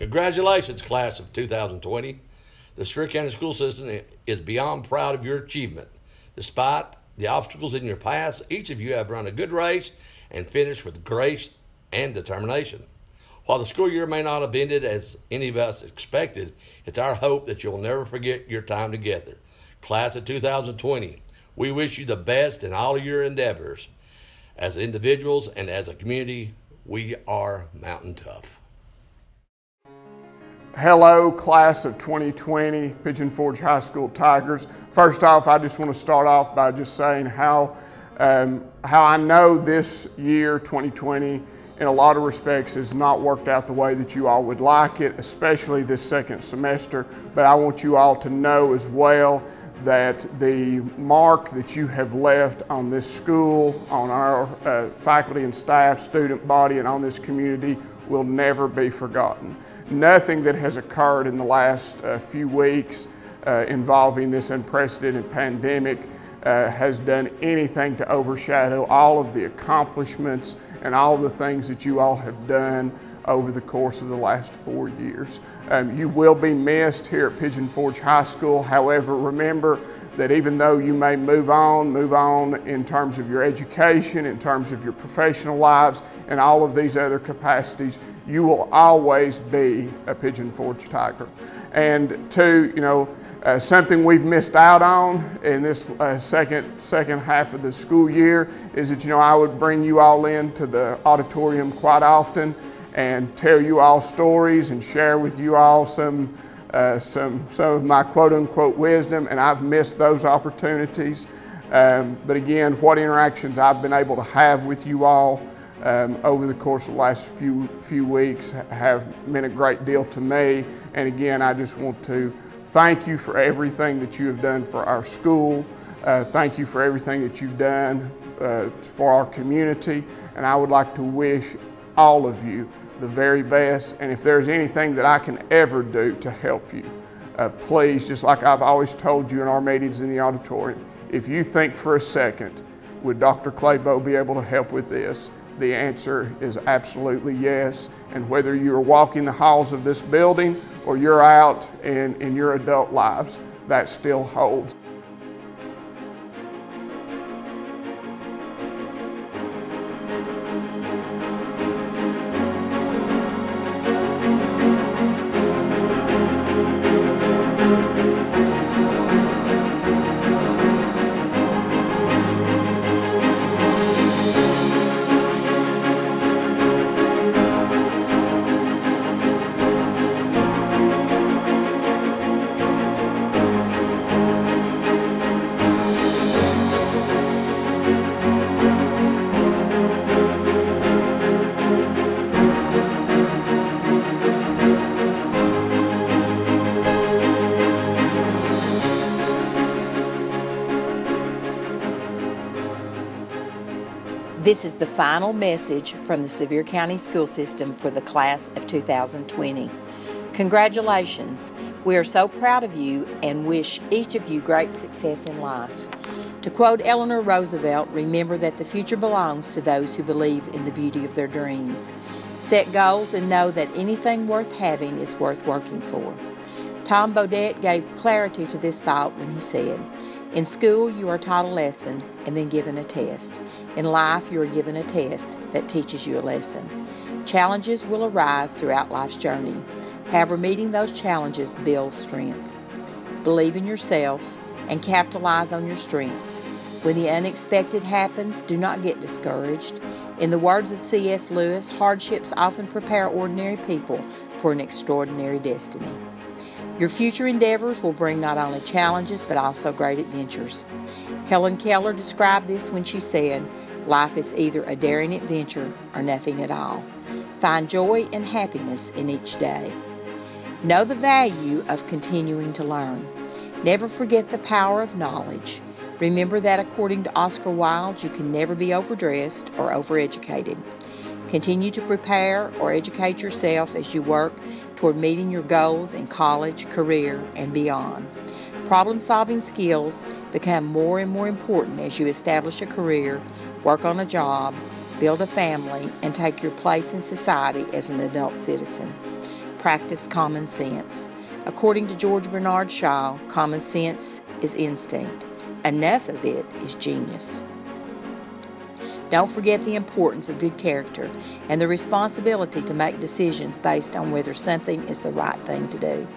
Congratulations, class of 2020. The Sevier County School System is beyond proud of your achievement. Despite the obstacles in your past, each of you have run a good race and finished with grace and determination. While the school year may not have ended as any of us expected, it's our hope that you'll never forget your time together. Class of 2020, we wish you the best in all of your endeavors. As individuals and as a community, we are Mountain Tough. Hello, class of 2020, Pigeon Forge High School Tigers. First off, I just want to start off by just saying how, um, how I know this year, 2020, in a lot of respects has not worked out the way that you all would like it, especially this second semester. But I want you all to know as well that the mark that you have left on this school, on our uh, faculty and staff, student body, and on this community will never be forgotten nothing that has occurred in the last uh, few weeks uh, involving this unprecedented pandemic uh, has done anything to overshadow all of the accomplishments and all the things that you all have done over the course of the last four years. Um, you will be missed here at Pigeon Forge High School. However, remember that even though you may move on, move on in terms of your education, in terms of your professional lives, and all of these other capacities, you will always be a Pigeon Forge Tiger. And two, you know, uh, something we've missed out on in this uh, second second half of the school year is that you know I would bring you all into the auditorium quite often and tell you all stories and share with you all some uh, some some of my quote unquote wisdom, and I've missed those opportunities. Um, but again, what interactions I've been able to have with you all um, over the course of the last few, few weeks have meant a great deal to me. And again, I just want to thank you for everything that you have done for our school. Uh, thank you for everything that you've done uh, for our community. And I would like to wish all of you the very best. And if there's anything that I can ever do to help you, uh, please, just like I've always told you in our meetings in the auditorium, if you think for a second, would Dr. Claybo be able to help with this? The answer is absolutely yes. And whether you're walking the halls of this building or you're out in, in your adult lives, that still holds. This is the final message from the Sevier County School System for the class of 2020. Congratulations. We are so proud of you and wish each of you great success in life. To quote Eleanor Roosevelt, remember that the future belongs to those who believe in the beauty of their dreams. Set goals and know that anything worth having is worth working for. Tom Bodett gave clarity to this thought when he said, in school, you are taught a lesson and then given a test. In life, you are given a test that teaches you a lesson. Challenges will arise throughout life's journey. However, meeting those challenges builds strength. Believe in yourself and capitalize on your strengths. When the unexpected happens, do not get discouraged. In the words of C.S. Lewis, hardships often prepare ordinary people for an extraordinary destiny. Your future endeavors will bring not only challenges but also great adventures. Helen Keller described this when she said, Life is either a daring adventure or nothing at all. Find joy and happiness in each day. Know the value of continuing to learn. Never forget the power of knowledge. Remember that according to Oscar Wilde, you can never be overdressed or overeducated. Continue to prepare or educate yourself as you work toward meeting your goals in college, career, and beyond. Problem solving skills become more and more important as you establish a career, work on a job, build a family, and take your place in society as an adult citizen. practice common sense. According to George Bernard Shaw, common sense is instinct. Enough of it is genius. Don't forget the importance of good character and the responsibility to make decisions based on whether something is the right thing to do.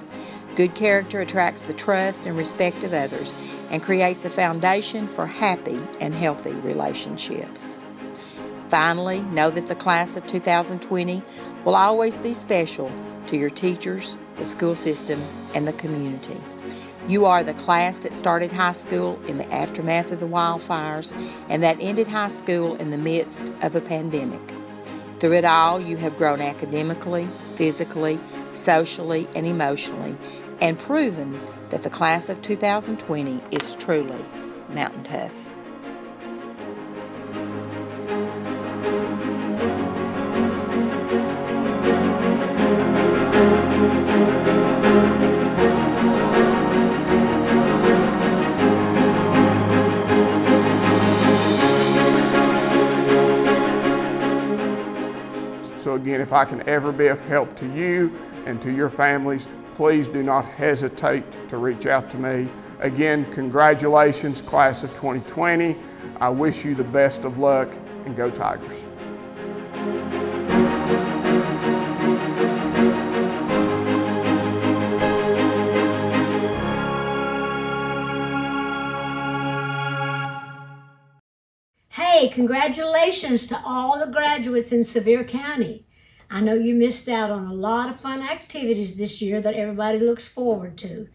Good character attracts the trust and respect of others and creates a foundation for happy and healthy relationships. Finally, know that the class of 2020 will always be special to your teachers, the school system, and the community. You are the class that started high school in the aftermath of the wildfires and that ended high school in the midst of a pandemic. Through it all, you have grown academically, physically, socially, and emotionally, and proven that the class of 2020 is truly mountain tough. Again, if I can ever be of help to you and to your families, please do not hesitate to reach out to me. Again, congratulations, class of 2020. I wish you the best of luck and go Tigers. Hey, congratulations to all the graduates in Sevier County. I know you missed out on a lot of fun activities this year that everybody looks forward to.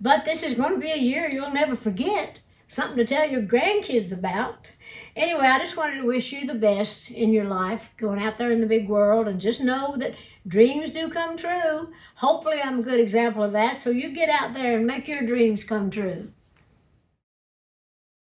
But this is going to be a year you'll never forget, something to tell your grandkids about. Anyway, I just wanted to wish you the best in your life, going out there in the big world, and just know that dreams do come true. Hopefully, I'm a good example of that, so you get out there and make your dreams come true.